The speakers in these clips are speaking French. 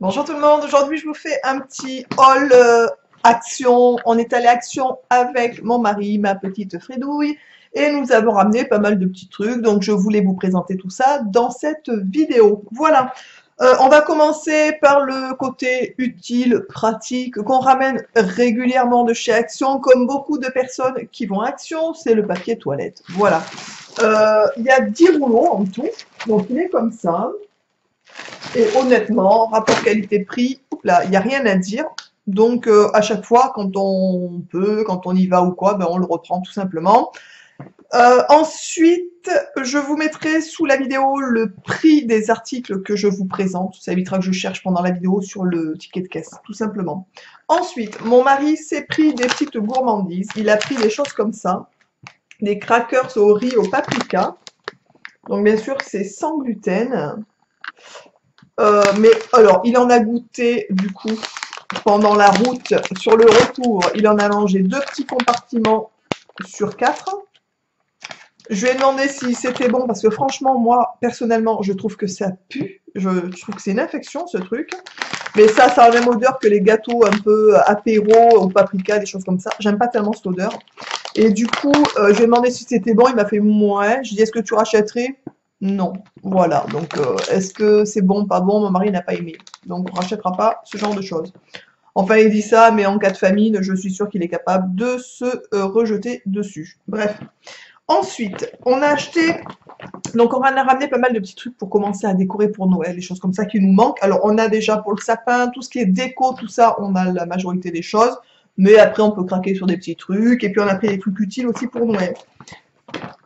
Bonjour tout le monde, aujourd'hui je vous fais un petit haul euh, action. On est allé action avec mon mari, ma petite Frédouille, et nous avons ramené pas mal de petits trucs, donc je voulais vous présenter tout ça dans cette vidéo. Voilà, euh, on va commencer par le côté utile, pratique, qu'on ramène régulièrement de chez Action, comme beaucoup de personnes qui vont à Action, c'est le papier toilette. Voilà, euh, il y a 10 rouleaux en tout, donc il est comme ça. Et honnêtement, rapport qualité-prix, là, il n'y a rien à dire. Donc, euh, à chaque fois, quand on peut, quand on y va ou quoi, ben, on le reprend tout simplement. Euh, ensuite, je vous mettrai sous la vidéo le prix des articles que je vous présente. Ça évitera que je cherche pendant la vidéo sur le ticket de caisse, tout simplement. Ensuite, mon mari s'est pris des petites gourmandises. Il a pris des choses comme ça. Des crackers au riz au paprika. Donc, bien sûr, c'est sans gluten. Euh, mais alors, il en a goûté du coup pendant la route. Sur le retour, il en a mangé deux petits compartiments sur quatre. Je lui ai demandé si c'était bon parce que franchement, moi, personnellement, je trouve que ça pue. Je, trouve que c'est une infection, ce truc. Mais ça, ça a la même odeur que les gâteaux un peu apéro au paprika, des choses comme ça. J'aime pas tellement cette odeur. Et du coup, euh, je lui ai demandé si c'était bon. Il m'a fait moins. Je lui ai dit, est-ce que tu rachèterais? Non. Voilà. Donc, euh, est-ce que c'est bon, pas bon? Mon mari n'a pas aimé. Donc, on ne rachètera pas ce genre de choses. Enfin, il dit ça, mais en cas de famine, je suis sûre qu'il est capable de se euh, rejeter dessus. Bref. Ensuite, on a acheté... Donc, on a ramené pas mal de petits trucs pour commencer à décorer pour Noël, des choses comme ça qui nous manquent. Alors, on a déjà pour le sapin, tout ce qui est déco, tout ça, on a la majorité des choses. Mais après, on peut craquer sur des petits trucs. Et puis, on a pris des trucs utiles aussi pour Noël.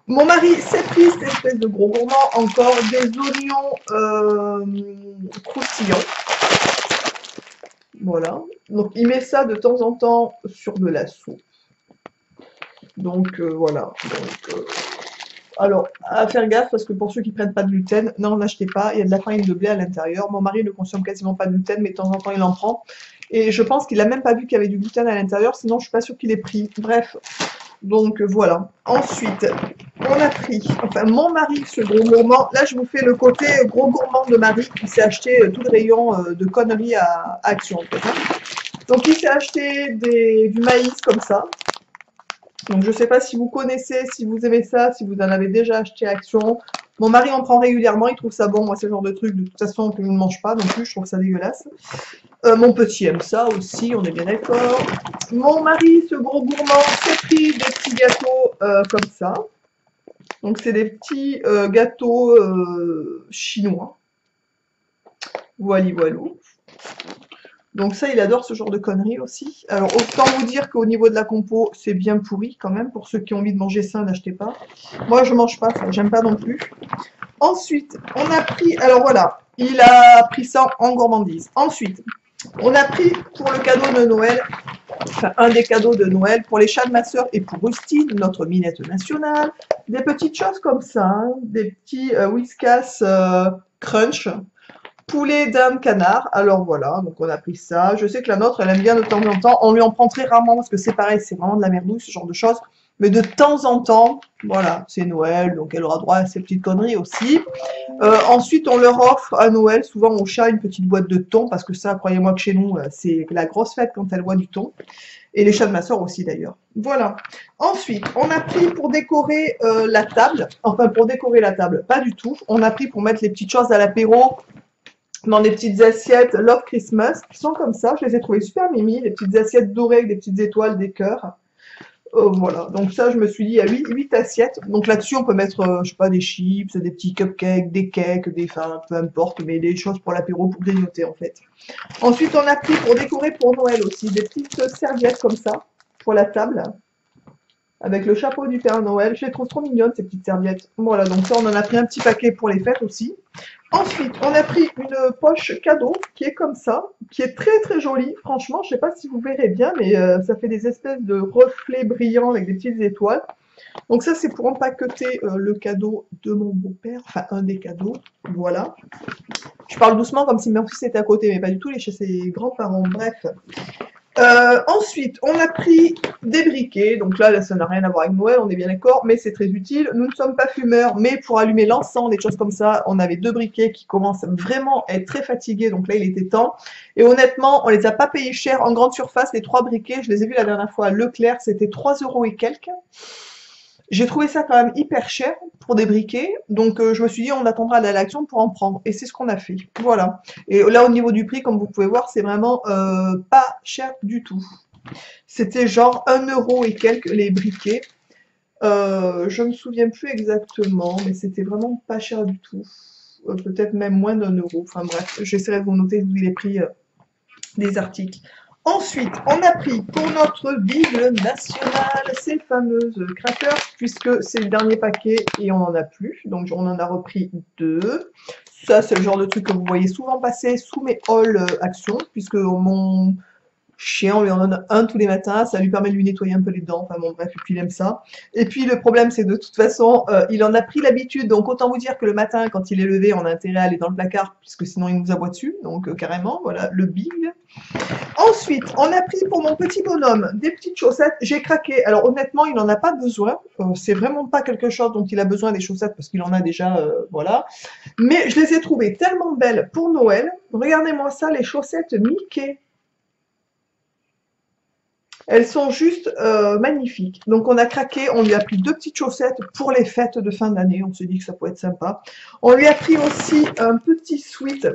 Mon mari s'est pris cette espèce de gros gourmand, encore des oignons euh, croustillants. Voilà. Donc il met ça de temps en temps sur de la soupe. Donc euh, voilà. Euh, alors, à faire gaffe, parce que pour ceux qui ne prennent pas de gluten, non, n'achetez pas, il y a de la farine de blé à l'intérieur. Mon mari ne consomme quasiment pas de gluten, mais de temps en temps, il en prend. Et je pense qu'il n'a même pas vu qu'il y avait du gluten à l'intérieur, sinon je ne suis pas sûre qu'il ait pris. Bref, donc voilà. Ensuite, on a pris, enfin mon mari, ce gros gourmand. Là, je vous fais le côté gros gourmand de Marie qui s'est acheté euh, tout le rayon euh, de conneries à, Action. Hein. Donc il s'est acheté du maïs comme ça. Donc je ne sais pas si vous connaissez, si vous aimez ça, si vous en avez déjà acheté Action. Mon mari en prend régulièrement, il trouve ça bon. Moi, le genre de truc, de toute façon, que je ne mange pas non plus. Je trouve ça dégueulasse. Euh, mon petit aime ça aussi, on est bien d'accord. Mon mari, ce gros gourmand, s'est pris des petits gâteaux euh, comme ça. Donc, c'est des petits euh, gâteaux chinois. Voilà, voilà. Donc ça, il adore ce genre de conneries aussi. Alors, autant vous dire qu'au niveau de la compo, c'est bien pourri quand même. Pour ceux qui ont envie de manger ça, n'achetez pas. Moi, je mange pas ça, j'aime pas non plus. Ensuite, on a pris... Alors voilà, il a pris ça en gourmandise. Ensuite, on a pris pour le cadeau de Noël, enfin un des cadeaux de Noël, pour les chats de ma soeur et pour Rustine, notre minette nationale, des petites choses comme ça, hein. des petits euh, Whiskas euh, Crunch, poulet, dinde, canard. Alors voilà, donc on a pris ça. Je sais que la nôtre, elle aime bien de temps en temps. On lui en prend très rarement parce que c'est pareil, c'est vraiment de la merdouille, ce genre de choses. Mais de temps en temps, voilà, c'est Noël, donc elle aura droit à ces petites conneries aussi. Euh, ensuite, on leur offre à Noël, souvent au chat, une petite boîte de thon, parce que ça, croyez-moi que chez nous, euh, c'est la grosse fête quand elle voit du thon. Et les chats de ma soeur aussi, d'ailleurs. Voilà. Ensuite, on a pris pour décorer euh, la table, enfin pour décorer la table, pas du tout. On a pris pour mettre les petites choses à l'apéro, dans des petites assiettes Love Christmas, qui sont comme ça. Je les ai trouvées super mimi, des petites assiettes dorées avec des petites étoiles, des cœurs. Euh, voilà, donc ça, je me suis dit, y a 8, assiettes. Donc là-dessus, on peut mettre, euh, je sais pas, des chips, des petits cupcakes, des cakes, des, enfin, peu importe, mais des choses pour l'apéro, pour grignoter, en fait. Ensuite, on a pris pour décorer pour Noël aussi, des petites serviettes comme ça, pour la table avec le chapeau du Père Noël. Je les trouve trop mignonnes, ces petites serviettes. Voilà, donc ça, on en a pris un petit paquet pour les fêtes aussi. Ensuite, on a pris une poche cadeau qui est comme ça, qui est très très jolie. Franchement, je ne sais pas si vous verrez bien, mais euh, ça fait des espèces de reflets brillants avec des petites étoiles. Donc ça, c'est pour empaqueter euh, le cadeau de mon beau-père, enfin un des cadeaux. Voilà. Je parle doucement comme si mon fils était à côté, mais pas du tout, il est chez ses grands-parents. Bref. Euh, ensuite, on a pris des briquets. Donc là, ça n'a rien à voir avec Noël, on est bien d'accord, mais c'est très utile. Nous ne sommes pas fumeurs, mais pour allumer l'encens, des choses comme ça, on avait deux briquets qui commencent vraiment à être très fatigués. Donc là, il était temps. Et honnêtement, on les a pas payés cher en grande surface. Les trois briquets, je les ai vus la dernière fois à Leclerc, c'était 3 euros et quelques. J'ai trouvé ça quand même hyper cher pour des briquets, donc euh, je me suis dit on attendra à l'action pour en prendre, et c'est ce qu'on a fait. Voilà. Et là au niveau du prix, comme vous pouvez voir, c'est vraiment euh, pas cher du tout. C'était genre 1 euro et quelques les briquets. Euh, je me souviens plus exactement, mais c'était vraiment pas cher du tout. Peut-être même moins d'un euro. Enfin bref, j'essaierai de vous noter les prix des articles. Ensuite, on a pris pour notre Bible nationale ces fameuses crackers, puisque c'est le dernier paquet et on n'en a plus. Donc on en a repris deux. Ça, c'est le genre de truc que vous voyez souvent passer sous mes hauls action, puisque mon chien, on lui en donne un tous les matins, ça lui permet de lui nettoyer un peu les dents, enfin bon bref, et il aime ça. Et puis le problème c'est de toute façon, euh, il en a pris l'habitude, donc autant vous dire que le matin quand il est levé, on a intérêt à aller dans le placard, puisque sinon il nous aboie dessus, donc euh, carrément, voilà, le big. Ensuite, on a pris pour mon petit bonhomme des petites chaussettes, j'ai craqué, alors honnêtement il n'en a pas besoin, euh, c'est vraiment pas quelque chose dont il a besoin des chaussettes, parce qu'il en a déjà, voilà. Mais je les ai trouvées tellement belles pour Noël, regardez-moi ça, les chaussettes Mickey. Elles sont juste euh, magnifiques. Donc on a craqué, on lui a pris deux petites chaussettes pour les fêtes de fin d'année. On s'est dit que ça pouvait être sympa. On lui a pris aussi un petit sweat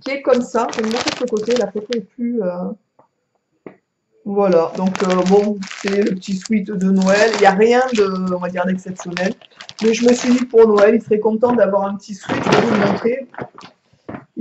qui est comme ça. Je vais vous montrer de ce côté, la photo est plus... Euh, voilà, donc euh, bon, c'est le petit sweat de Noël. Il n'y a rien de, on va dire, d'exceptionnel. Mais je me suis dit pour Noël, il serait content d'avoir un petit sweat. Je vais vous le montrer.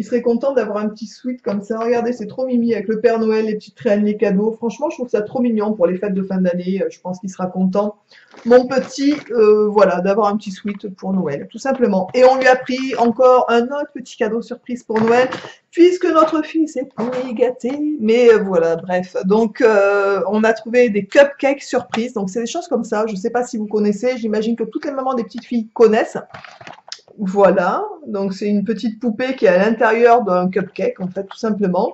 Il serait content d'avoir un petit sweat comme ça. Regardez, c'est trop mimi avec le Père Noël, les petites traînes, les cadeaux. Franchement, je trouve ça trop mignon pour les fêtes de fin d'année. Euh, je pense qu'il sera content. Mon petit, euh, voilà, d'avoir un petit sweat pour Noël, tout simplement. Et on lui a pris encore un autre petit cadeau surprise pour Noël, puisque notre fils est pourri gâté. Mais euh, voilà, bref. Donc, on a trouvé des cupcakes surprises. Donc, c'est des choses comme ça. Je ne sais pas si vous connaissez. J'imagine que toutes les mamans des petites filles connaissent. Voilà, donc c'est une petite poupée qui est à l'intérieur d'un cupcake, en fait, tout simplement.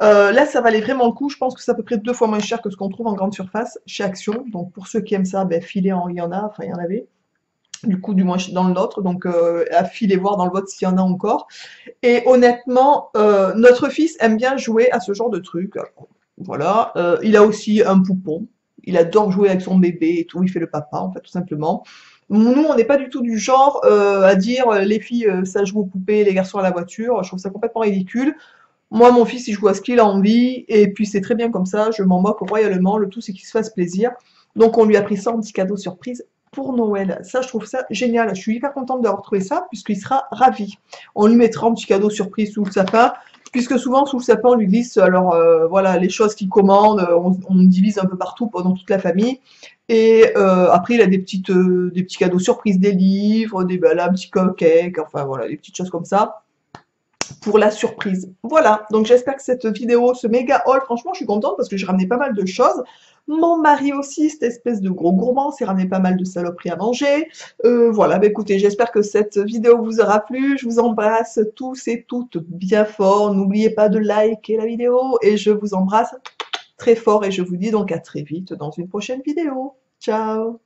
Euh, là, ça valait vraiment le coup. Je pense que c'est à peu près deux fois moins cher que ce qu'on trouve en grande surface chez Action. Donc, pour ceux qui aiment ça, ben, filez en, il y en a, enfin, il y en avait. Du coup, du moins dans le nôtre. Donc, euh, à filer voir dans le vôtre s'il y en a encore. Et honnêtement, euh, notre fils aime bien jouer à ce genre de trucs. Voilà. il a aussi un poupon. Il adore jouer avec son bébé et tout. Il fait le papa, en fait, tout simplement. Nous, on n'est pas du tout du genre euh, à dire euh, les filles, euh, ça joue aux poupées, les garçons à la voiture. Je trouve ça complètement ridicule. Moi, mon fils, il joue à ce qu'il a envie, et puis c'est très bien comme ça, je m'en moque royalement, le tout c'est qu'il se fasse plaisir. Donc on lui a pris ça en petit cadeau surprise pour Noël. Ça, je trouve ça génial. Je suis hyper contente d'avoir trouvé ça, puisqu'il sera ravi. On lui mettra un petit cadeau surprise sous le sapin, puisque souvent sous le sapin, on lui glisse alors voilà les choses qu'il commande, on, on, divise un peu partout pendant toute la famille. Et euh, après, il a des, petites, euh, petits cadeaux surprises, des livres, des, bah, là, enfin voilà, des petites choses comme ça pour la surprise. Voilà, donc j'espère que cette vidéo, ce méga haul, franchement, je suis contente parce que j'ai ramené pas mal de choses. Mon mari aussi, cette espèce de gros gourmand, s'est ramené pas mal de saloperies à manger. Euh, voilà, bah écoutez, j'espère que cette vidéo vous aura plu. Je vous embrasse tous et toutes bien fort. N'oubliez pas de liker la vidéo et je vous embrasse très fort et je vous dis donc à très vite dans une prochaine vidéo. Ciao